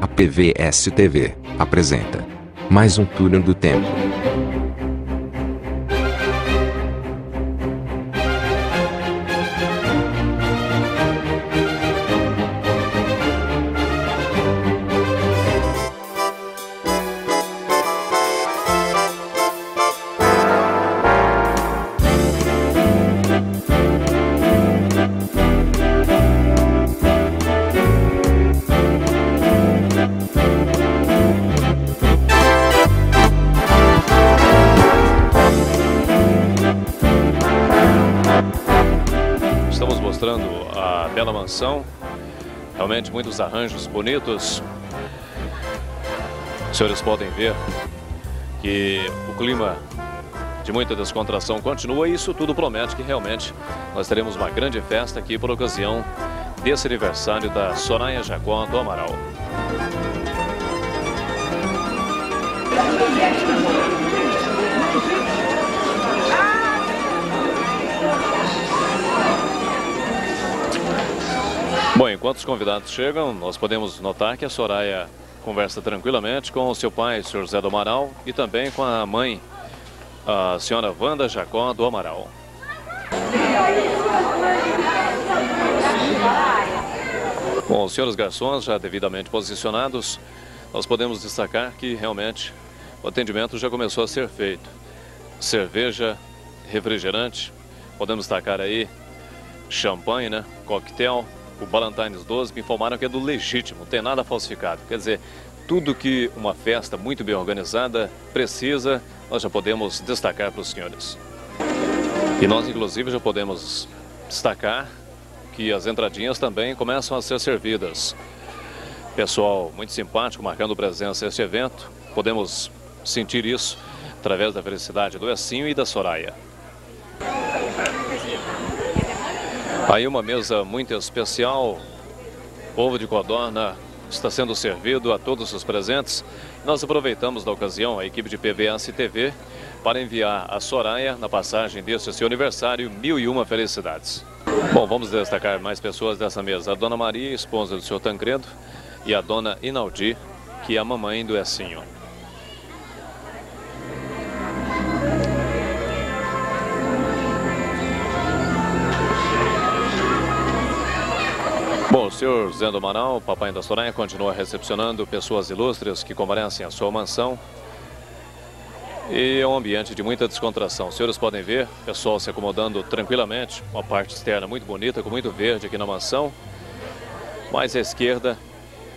A PVS TV apresenta mais um túnel do tempo. Estamos mostrando a bela mansão. Realmente muitos arranjos bonitos. Os senhores podem ver que o clima de muita descontração continua e isso tudo promete que realmente nós teremos uma grande festa aqui por ocasião desse aniversário da Soraya Jacó do Amaral. Enquanto os convidados chegam, nós podemos notar que a Soraya conversa tranquilamente com o seu pai, o senhor José do Amaral, e também com a mãe, a senhora Wanda Jacó do Amaral. Bom, os senhores garçons já devidamente posicionados, nós podemos destacar que realmente o atendimento já começou a ser feito. Cerveja, refrigerante, podemos destacar aí champanhe, né? Coquetel, o Ballantines 12 me informaram que é do legítimo, não tem nada falsificado. Quer dizer, tudo que uma festa muito bem organizada precisa, nós já podemos destacar para os senhores. E nós, inclusive, já podemos destacar que as entradinhas também começam a ser servidas. Pessoal muito simpático, marcando presença neste evento. Podemos sentir isso através da felicidade do Essinho e da Soraya. Aí uma mesa muito especial, ovo de codorna está sendo servido a todos os presentes. Nós aproveitamos da ocasião a equipe de PVS TV para enviar a Soraya na passagem deste seu aniversário mil e uma felicidades. Bom, vamos destacar mais pessoas dessa mesa. A Dona Maria, esposa do senhor Tancredo, e a Dona Inaldi, que é a mamãe do Essinho. Bom, o senhor Zé do papai da Soraya, continua recepcionando pessoas ilustres que comparecem à sua mansão. E é um ambiente de muita descontração. Os senhores podem ver, pessoal se acomodando tranquilamente. Uma parte externa muito bonita, com muito verde aqui na mansão. Mais à esquerda,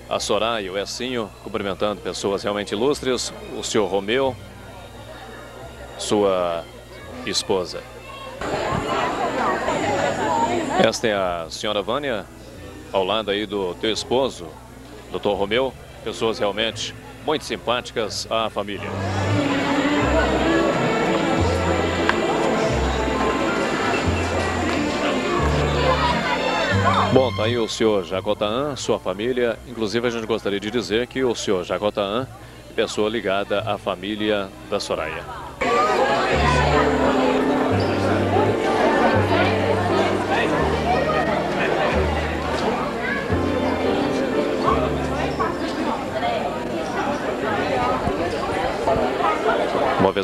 a Soraya o Essinho, cumprimentando pessoas realmente ilustres. O senhor Romeu, sua esposa. Esta é a senhora Vânia, ao lado aí do teu esposo, Dr. Romeu, pessoas realmente muito simpáticas à família. Bom, tá aí o senhor Jacotaan, sua família. Inclusive, a gente gostaria de dizer que o senhor Jacotaan é pessoa ligada à família da Soraya.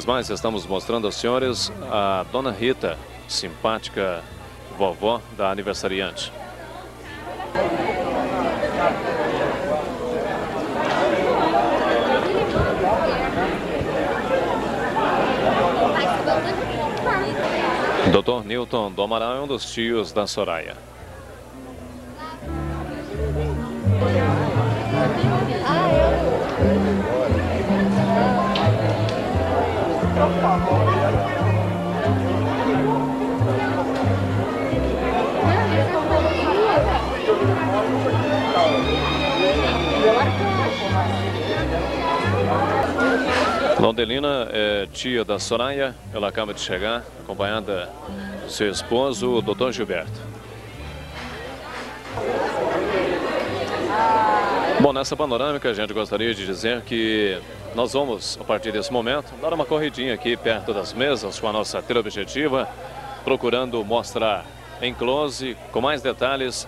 Mais, estamos mostrando aos senhores a Dona Rita, simpática vovó da aniversariante. Dr. Newton do Amaral é um dos tios da Soraya. Londelina é tia da Soraya, ela acaba de chegar, acompanhada do seu esposo, o Dr. Gilberto. Bom, nessa panorâmica a gente gostaria de dizer que nós vamos, a partir desse momento, dar uma corridinha aqui perto das mesas com a nossa tela objetiva, procurando mostrar em close, com mais detalhes,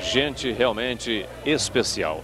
gente realmente especial.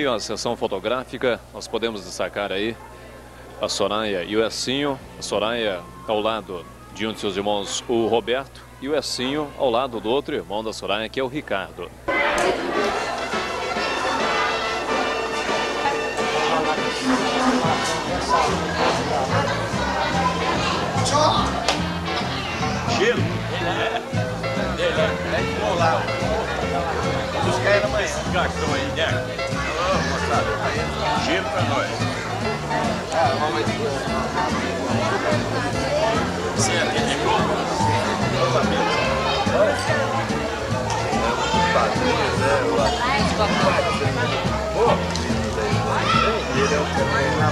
Meio à sessão fotográfica, nós podemos destacar aí a Soraya e o Essinho. A Soraya ao lado de um de seus irmãos, o Roberto, e o Essinho ao lado do outro irmão da Soraya, que é o Ricardo. Gelo? É. Ele é. Vamos lá. Buscar amanhã. Cartão aí, né? Gelo pra nós. Você é aquele de Ele é o que vai na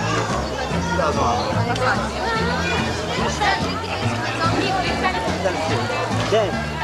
das Quem?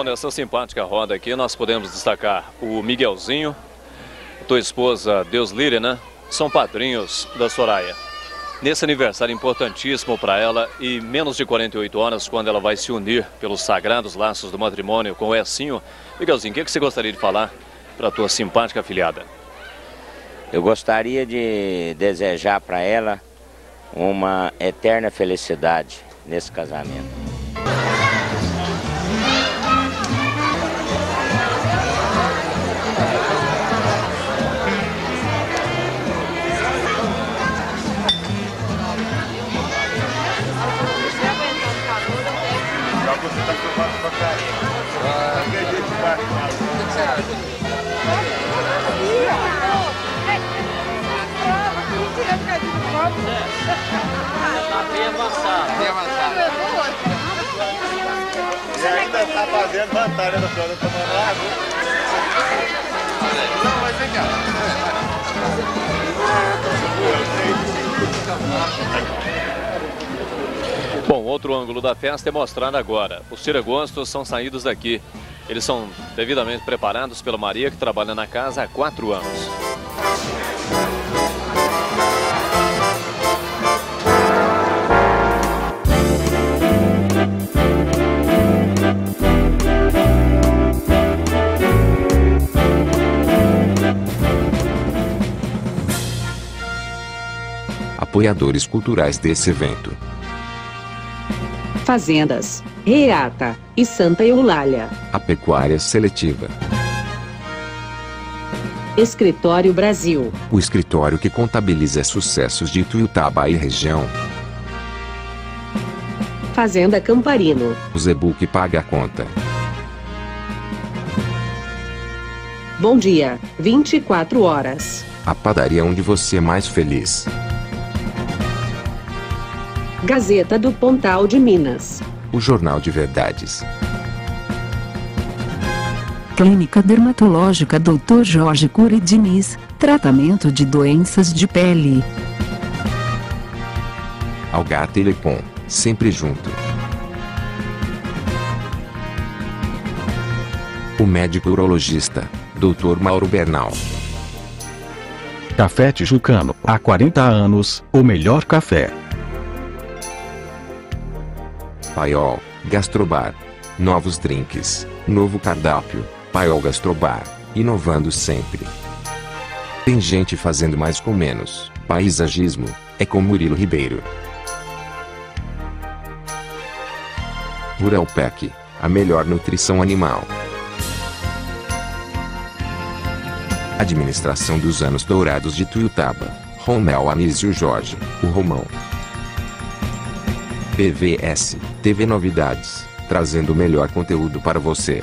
Bom, nessa simpática roda aqui nós podemos destacar o Miguelzinho, tua esposa Deus Líria, né? São padrinhos da Soraya. Nesse aniversário importantíssimo para ela e menos de 48 horas quando ela vai se unir pelos sagrados laços do matrimônio com o Essinho. Miguelzinho, o que, que você gostaria de falar para a tua simpática filhada? Eu gostaria de desejar para ela uma eterna felicidade nesse casamento. Avançado. Bem avançado. E ainda tá fazendo vantagem no plano tomando. Não, mas vem cá. Bom, outro ângulo da festa é mostrado agora. Os tiragostos são saídos daqui. Eles são devidamente preparados pela Maria, que trabalha na casa há quatro anos. Apoiadores culturais desse evento. Fazendas, Reata e Santa Eulália. A pecuária seletiva. Escritório Brasil. O escritório que contabiliza sucessos de Ituiutaba e região. Fazenda Camparino. O Zebu que paga a conta. Bom dia, 24 horas. A padaria onde você é mais feliz. Gazeta do Pontal de Minas. O Jornal de Verdades. Clínica Dermatológica Dr. Jorge Cury Diniz, tratamento de doenças de pele. Algar Telecom, sempre junto. O médico urologista, Dr. Mauro Bernal. Café Tijucano, há 40 anos, o melhor café. Paiol, Gastrobar. Novos drinks, novo cardápio, Paiol Gastrobar, inovando sempre. Tem gente fazendo mais com menos, paisagismo, é com Murilo Ribeiro. Rural Pack, a melhor nutrição animal. Administração dos anos dourados de Tuiutaba, Romel Anísio Jorge, o Romão. PVS, TV Novidades, trazendo o melhor conteúdo para você.